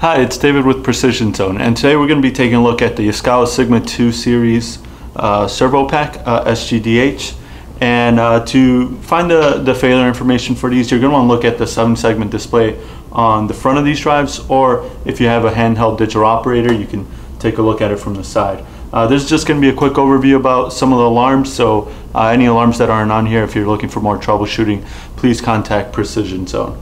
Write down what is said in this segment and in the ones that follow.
Hi, it's David with Precision Zone, and today we're going to be taking a look at the Yaskawa Sigma 2 Series uh, Servo Pack uh, SGDH. And uh, to find the, the failure information for these, you're going to want to look at the 7 segment display on the front of these drives, or if you have a handheld digital operator, you can take a look at it from the side. Uh, this is just going to be a quick overview about some of the alarms, so uh, any alarms that aren't on here, if you're looking for more troubleshooting, please contact Precision Zone.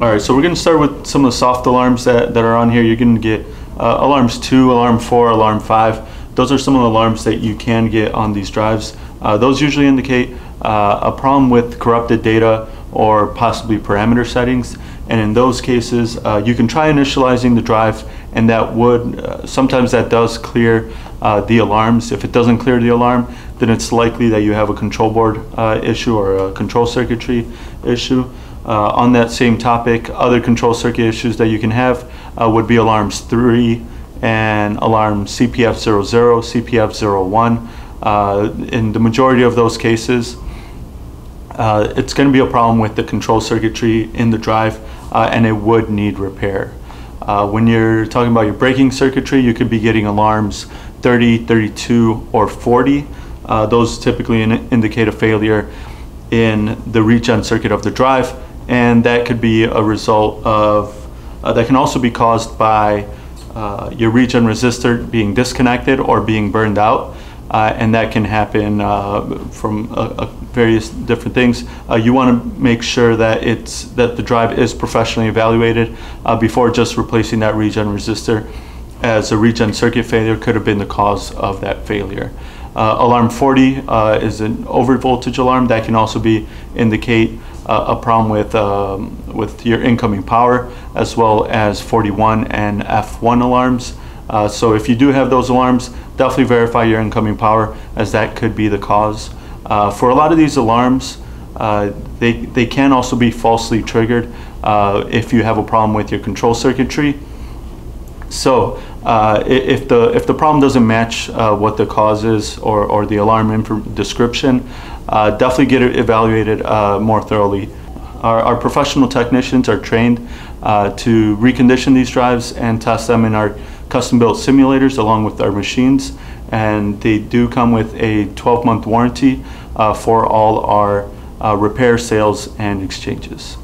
All right, so we're going to start with some of the soft alarms that, that are on here. You're going to get uh, alarms 2, alarm 4, alarm 5. Those are some of the alarms that you can get on these drives. Uh, those usually indicate uh, a problem with corrupted data or possibly parameter settings. And in those cases, uh, you can try initializing the drive and that would, uh, sometimes that does clear uh, the alarms. If it doesn't clear the alarm, then it's likely that you have a control board issue or a control circuitry issue. Uh, on that same topic, other control circuit issues that you can have uh, would be alarms 3 and alarm CPF00, CPF01. Uh, in the majority of those cases, uh, it's going to be a problem with the control circuitry in the drive uh, and it would need repair. Uh, when you're talking about your braking circuitry, you could be getting alarms 30, 32, or 40. those typically in indicate a failure in the regen circuit of the drive and that could be a result of uh, that can also be caused by uh, your regen resistor being disconnected or being burned out uh, and that can happen uh, from various different things. Uh, you want to make sure that it's that the drive is professionally evaluated uh, before just replacing that regen resistor as a regen circuit failure could have been the cause of that failure. Alarm 40 uh, is an overvoltage alarm that can also be indicate a problem with um, with your incoming power as well as 41 and F1 alarms. Uh, so if you do have those alarms, definitely verify your incoming power as that could be the cause. Uh, for a lot of these alarms, uh, they, they can also be falsely triggered if you have a problem with your control circuitry. So uh, if the if the problem doesn't match uh, what the cause is or, or the alarm description, uh, definitely get it evaluated uh, more thoroughly. Our, our, professional technicians are trained uh, to recondition these drives and test them in our custom-built simulators along with our machines, and they do come with a 12-month warranty uh, for all our repair, sales, and exchanges.